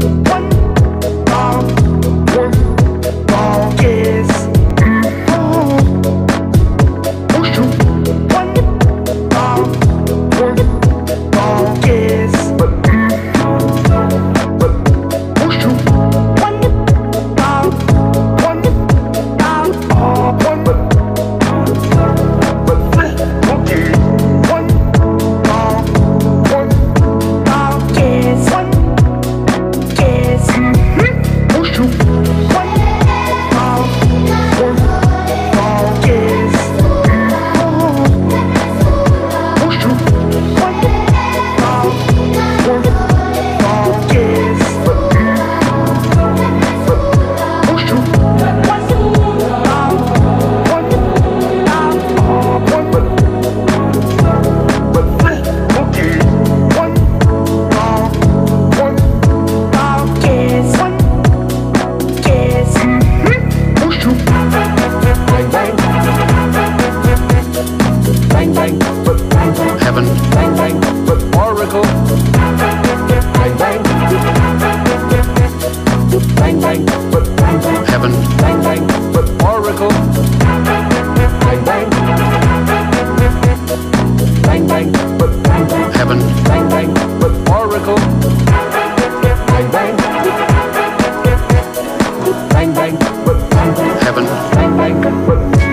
One Heaven. Bang bang. Oracle. Bang bang. Bang bang. Heaven. Bang bang. Oracle. Bang bang. Bang bang. Heaven. Bang bang. Oracle. Bang bang. Bang bang. Heaven. Bang bang.